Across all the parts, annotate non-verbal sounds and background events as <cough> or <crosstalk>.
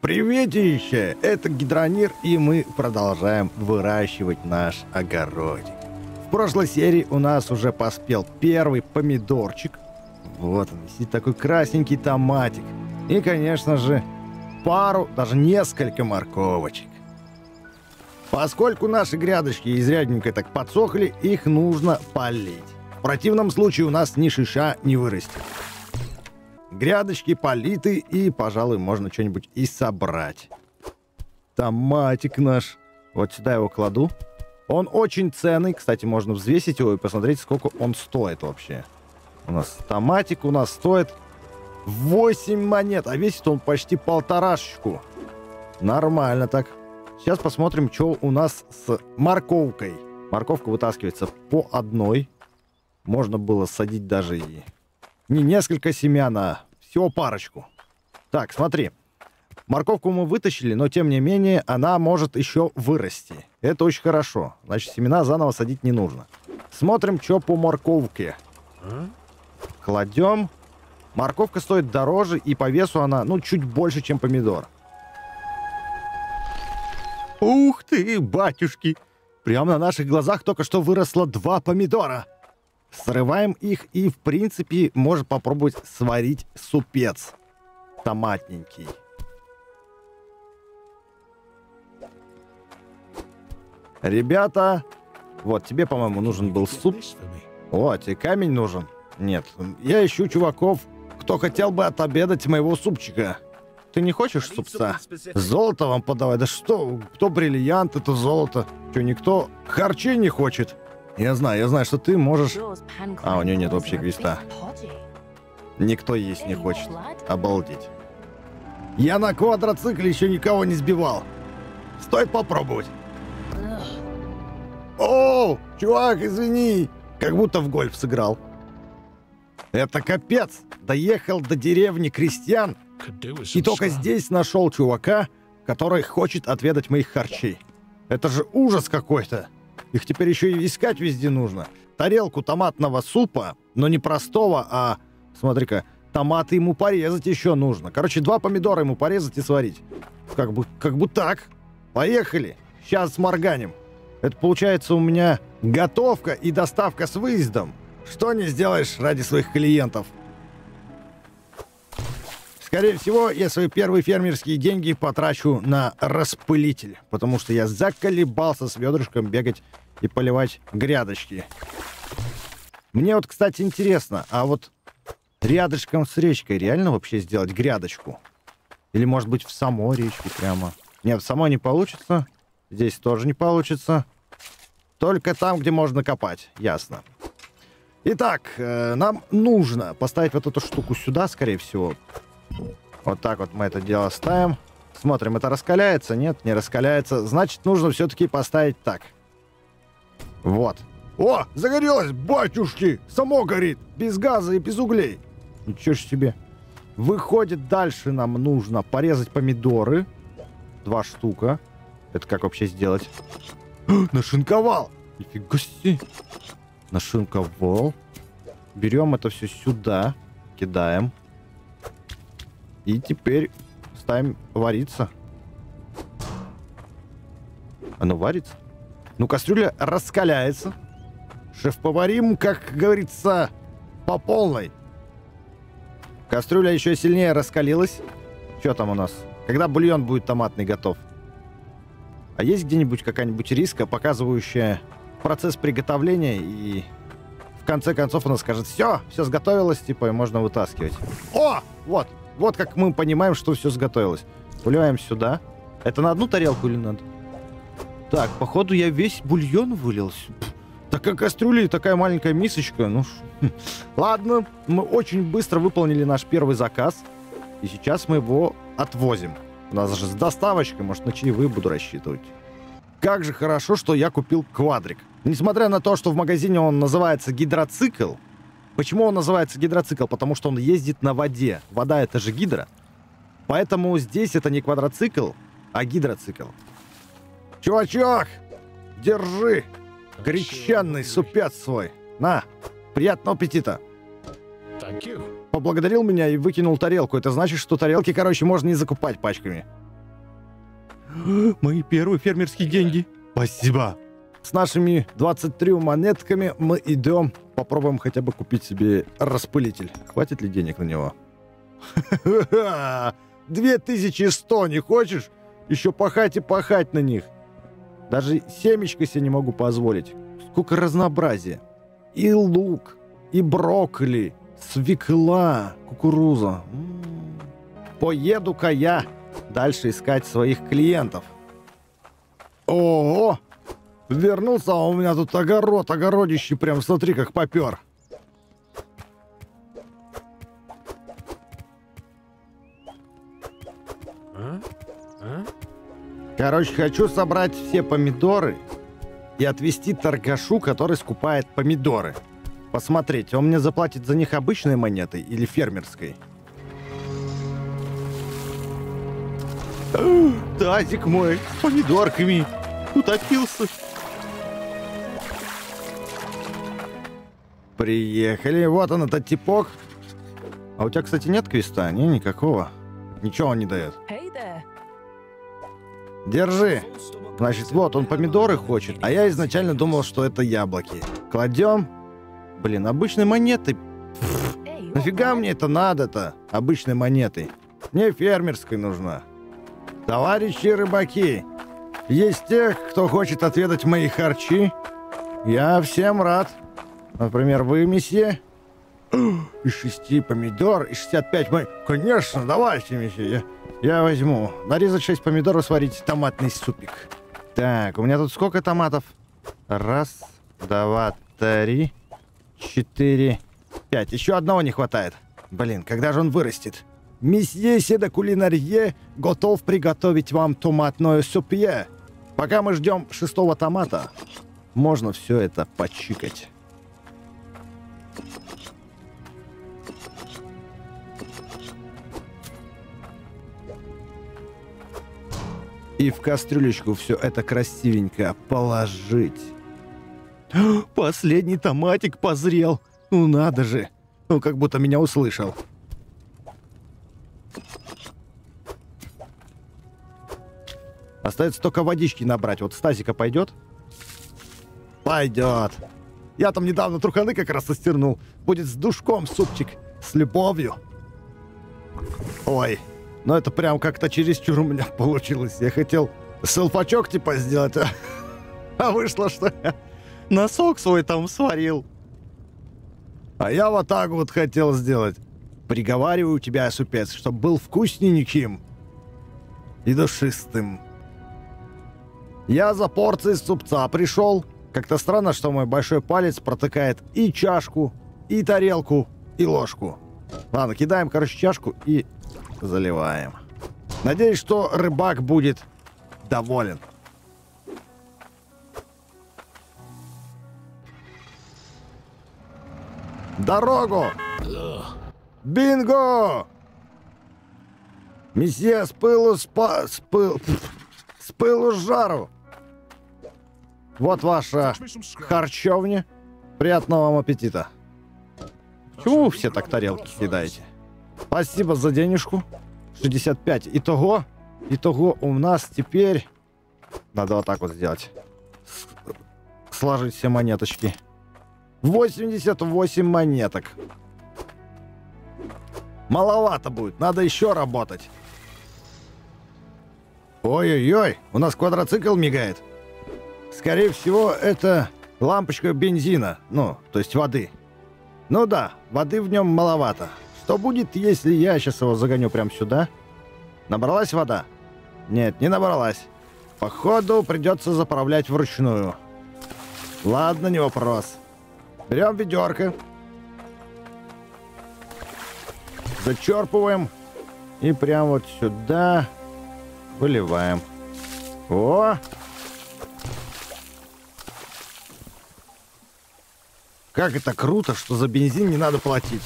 Приветище! Это Гидронир, и мы продолжаем выращивать наш огородик. В прошлой серии у нас уже поспел первый помидорчик. Вот он висит такой красненький томатик. И, конечно же, пару, даже несколько морковочек. Поскольку наши грядочки изрядненько так подсохли, их нужно полить. В противном случае у нас ни шиша не вырастет. Грядочки политы, и, пожалуй, можно что-нибудь и собрать. Томатик наш. Вот сюда его кладу. Он очень ценный. Кстати, можно взвесить его и посмотреть, сколько он стоит вообще. У нас томатик у нас стоит 8 монет, а весит он почти полторашечку. Нормально так. Сейчас посмотрим, что у нас с морковкой. Морковка вытаскивается по одной. Можно было садить даже и не несколько семян, а всего парочку. Так, смотри. Морковку мы вытащили, но тем не менее она может еще вырасти. Это очень хорошо. Значит, семена заново садить не нужно. Смотрим, что по морковке. Кладем. Морковка стоит дороже, и по весу она, ну, чуть больше, чем помидор. Ух ты, батюшки! Прямо на наших глазах только что выросло два помидора. Срываем их и, в принципе, можно попробовать сварить супец. Томатненький. Ребята, вот тебе, по-моему, нужен был суп. О, тебе камень нужен? Нет, я ищу чуваков, кто хотел бы отобедать моего супчика. Ты не хочешь супца? Золото вам подавай. Да что, кто бриллиант, это золото. Что, никто харчей не хочет? Я знаю, я знаю, что ты можешь... А, у нее нет вообще креста. Никто есть не хочет. Обалдеть. Я на квадроцикле еще никого не сбивал. Стоит попробовать. О, чувак, извини. Как будто в гольф сыграл. Это капец. Доехал до деревни крестьян. И только здесь нашел чувака, который хочет отведать моих харчей. Это же ужас какой-то. Их теперь еще и искать везде нужно. Тарелку томатного супа, но не простого, а... Смотри-ка, томаты ему порезать еще нужно. Короче, два помидора ему порезать и сварить. Как бы, как бы так. Поехали. Сейчас сморганим. Это получается у меня готовка и доставка с выездом. Что не сделаешь ради своих клиентов? Скорее всего, я свои первые фермерские деньги потрачу на распылитель, потому что я заколебался с ведрышком бегать и поливать грядочки. Мне вот, кстати, интересно, а вот рядышком с речкой реально вообще сделать грядочку? Или, может быть, в самой речке прямо? Нет, в самой не получится. Здесь тоже не получится. Только там, где можно копать. Ясно. Итак, э, нам нужно поставить вот эту штуку сюда, скорее всего. Вот так вот мы это дело ставим. Смотрим, это раскаляется? Нет, не раскаляется. Значит, нужно все-таки поставить так. Вот. О, загорелось, батюшки! Само горит. Без газа и без углей. Ничего ж себе. Выходит, дальше нам нужно порезать помидоры. Два штука. Это как вообще сделать? Нашинковал! Нифига себе. Нашинковал. Берем это все сюда. Кидаем. И теперь ставим вариться. Оно варится. Ну, кастрюля раскаляется. Шеф-поварим, как говорится, по полной. Кастрюля еще сильнее раскалилась. Что там у нас? Когда бульон будет томатный готов? А есть где-нибудь какая-нибудь риска, показывающая процесс приготовления и в конце концов она скажет, все, все сготовилось, типа, и можно вытаскивать. О, вот, вот как мы понимаем, что все сготовилось. Выливаем сюда. Это на одну тарелку или надо? Так, походу я весь бульон вылил. Такая кастрюля и такая маленькая мисочка. Ну, <laughs> ладно, мы очень быстро выполнили наш первый заказ. И сейчас мы его отвозим. У нас же с доставочкой, может, на чаевые буду рассчитывать. Как же хорошо, что я купил квадрик. Несмотря на то, что в магазине он называется гидроцикл, Почему он называется гидроцикл? Потому что он ездит на воде. Вода это же гидро. Поэтому здесь это не квадроцикл, а гидроцикл. Чувачок, держи гречанный супец свой. На, приятного аппетита. Поблагодарил меня и выкинул тарелку. Это значит, что тарелки, короче, можно не закупать пачками. <gasps> Мои первые фермерские деньги. Спасибо. С нашими 23 монетками мы идем, попробуем хотя бы купить себе распылитель. Хватит ли денег на него? <laughs> 2100 не хочешь? Еще пахать и пахать на них. Даже семечко себе не могу позволить. Сколько разнообразия. И лук, и брокколи, свекла, кукуруза. Поеду-ка я дальше искать своих клиентов. Ого! Вернулся, а у меня тут огород, огородище прям, смотри, как попер. А? А? Короче, хочу собрать все помидоры и отвезти торгашу, который скупает помидоры. Посмотреть, он мне заплатит за них обычной монетой или фермерской. Тазик мой с помидорками утопился. Приехали. Вот он, этот типок. А у тебя, кстати, нет квеста? Не, никакого. Ничего он не дает. Держи. Значит, вот он помидоры хочет, а я изначально думал, что это яблоки. Кладем. Блин, обычной монеты. Пфф, нафига мне это надо-то? Обычной монетой. Мне фермерской нужна. Товарищи рыбаки, есть тех, кто хочет отведать мои харчи. Я всем рад. Например, вы, месье? Из шести помидор, и 65 мы... Конечно, давайте, месье, я, я возьму. Нарезать 6 помидоров, сварить томатный супик. Так, у меня тут сколько томатов? Раз, два, три, четыре, пять. Еще одного не хватает. Блин, когда же он вырастет? Месье Седа Кулинарье готов приготовить вам томатное супье. Пока мы ждем шестого томата, можно все это почикать. И в кастрюлечку все это красивенько положить. <gasps> Последний томатик позрел. Ну надо же. Ну как будто меня услышал. Остается только водички набрать. Вот стазика пойдет? Пойдет. Я там недавно труханы как раз состернул. Будет с душком супчик. С любовью. Ой, ну это прям как-то чересчур у меня получилось. Я хотел селфачок типа сделать, а, а вышло, что я носок свой там сварил. А я вот так вот хотел сделать. Приговариваю тебя, супец, чтобы был вкусненьким и душистым. Я за порцией супца пришел. Как-то странно, что мой большой палец протыкает и чашку, и тарелку, и ложку. Ладно, кидаем, короче, чашку и заливаем. Надеюсь, что рыбак будет доволен. Дорогу! Бинго! Месье, с пылу спа... с пыл... с пылу жару! Вот ваша харчевня. Приятного вам аппетита. Почему вы все так тарелки кидаете? Спасибо за денежку. 65. Итого, итого у нас теперь... Надо вот так вот сделать. Сложить все монеточки. 88 монеток. Маловато будет. Надо еще работать. Ой-ой-ой, у нас квадроцикл мигает. Скорее всего, это лампочка бензина. Ну, то есть воды. Ну да, воды в нем маловато. Что будет, если я сейчас его загоню прямо сюда? Набралась вода? Нет, не набралась. Походу, придется заправлять вручную. Ладно, не вопрос. Берем ведерко. Зачерпываем. И прям вот сюда выливаем. О! Как это круто, что за бензин не надо платить.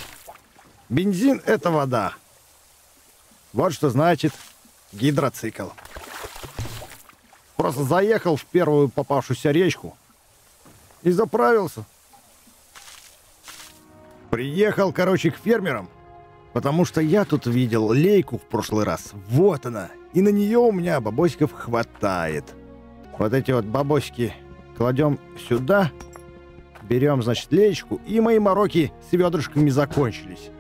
Бензин — это вода. Вот что значит гидроцикл. Просто заехал в первую попавшуюся речку и заправился. Приехал, короче, к фермерам. Потому что я тут видел лейку в прошлый раз. Вот она. И на нее у меня бабосиков хватает. Вот эти вот бабосики кладем сюда. Берем, значит, леечку. И мои мороки с ведрышками закончились.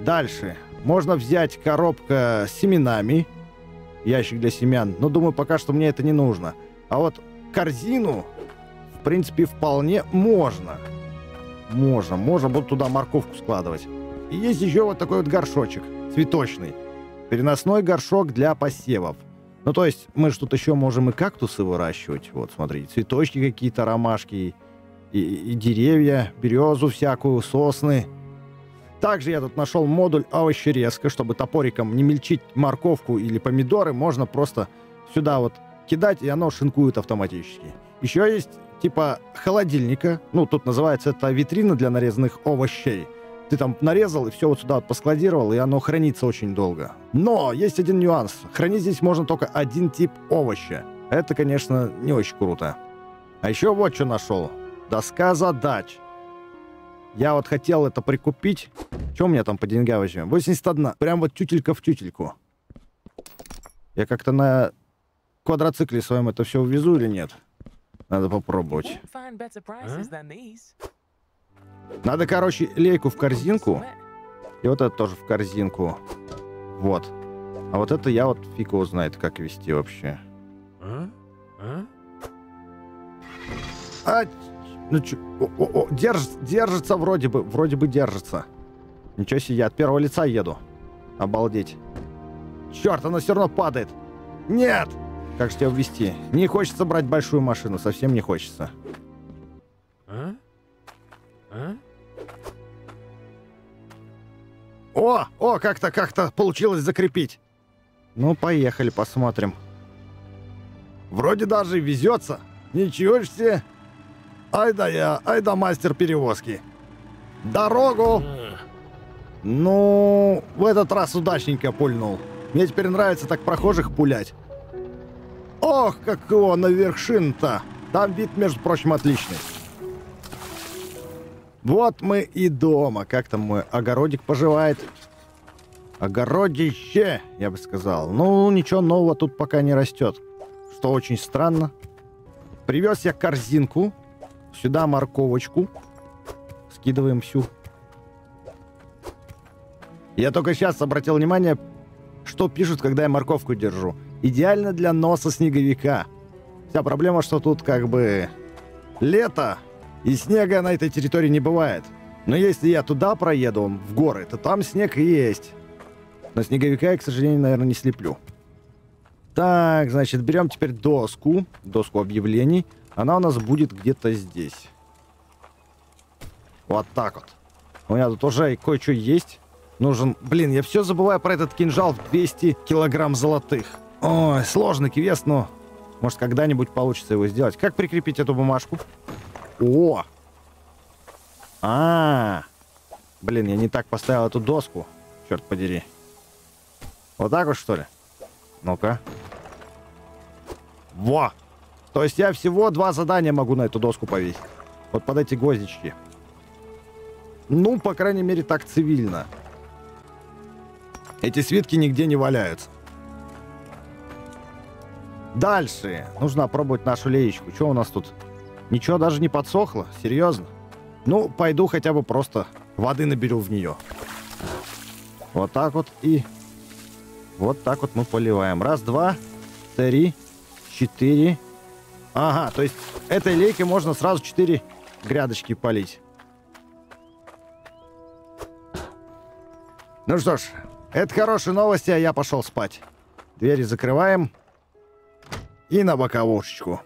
Дальше. Можно взять коробка с семенами. Ящик для семян. Но думаю, пока что мне это не нужно. А вот корзину, в принципе, вполне можно. Можно. Можно буду туда морковку складывать. И есть еще вот такой вот горшочек. Цветочный. Переносной горшок для посевов. Ну, то есть, мы же тут еще можем и кактусы выращивать. Вот, смотрите, цветочки какие-то, ромашки, и, и деревья, березу всякую, сосны. Также я тут нашел модуль овощерезка, чтобы топориком не мельчить морковку или помидоры, можно просто сюда вот кидать, и оно шинкует автоматически. Еще есть типа холодильника, ну, тут называется это витрина для нарезанных овощей. Ты там нарезал и все вот сюда вот поскладировал, и оно хранится очень долго. Но есть один нюанс. Хранить здесь можно только один тип овоща. Это, конечно, не очень круто. А еще вот что нашел. Доска задач. Я вот хотел это прикупить. Что у меня там по деньгам возьмем? 81. Прям вот тютелька в тютельку. Я как-то на квадроцикле своем это все увезу или нет? Надо попробовать. Надо, короче, лейку в корзинку. И вот это тоже в корзинку. Вот. А вот это я вот фиг его знает, как вести вообще. А? Ну чё? О, о, о, держ, держится вроде бы. Вроде бы держится. Ничего себе, я от первого лица еду. Обалдеть. Черт, она все равно падает. Нет! Как же тебя ввести? Не хочется брать большую машину, совсем не хочется. А? А? О, о, как-то, как-то получилось закрепить. Ну, поехали, посмотрим. Вроде даже везется. Ничего себе. Ай да я, ай да мастер перевозки. Дорогу. Ну, в этот раз удачненько пульнул. Мне теперь нравится так прохожих пулять. Ох, как его на вершин-то. Там вид, между прочим, отличный. Вот мы и дома. Как там мой огородик поживает? Огородище, я бы сказал. Ну, ничего нового тут пока не растет. Что очень странно. Привез я корзинку. Сюда морковочку. Скидываем всю. Я только сейчас обратил внимание, что пишут, когда я морковку держу. Идеально для носа снеговика. Вся проблема, что тут как бы лето, и снега на этой территории не бывает. Но если я туда проеду, в горы, то там снег есть. Но снеговика я, к сожалению, наверное, не слеплю. Так, значит, берем теперь доску, доску объявлений. Она у нас будет где-то здесь. Вот так вот. У меня тут уже кое-что есть. Нужен... Блин, я все забываю про этот кинжал в 200 килограмм золотых. Ой, сложный квест, но... Может, когда-нибудь получится его сделать. Как прикрепить эту бумажку? О! А, -а, а Блин, я не так поставил эту доску. Черт подери. Вот так вот, что ли? Ну-ка. Во! То есть я всего два задания могу на эту доску повесить. Вот под эти гвоздички. Ну, по крайней мере, так цивильно. Эти свитки нигде не валяются. Дальше. Нужно пробовать нашу леечку. Что у нас тут? Ничего даже не подсохло? Серьезно? Ну, пойду хотя бы просто воды наберу в нее. Вот так вот и... Вот так вот мы поливаем. Раз, два, три, четыре. Ага, то есть этой лейкой можно сразу четыре грядочки полить. Ну что ж, это хорошие новости, а я пошел спать. Двери закрываем. И на боковушечку.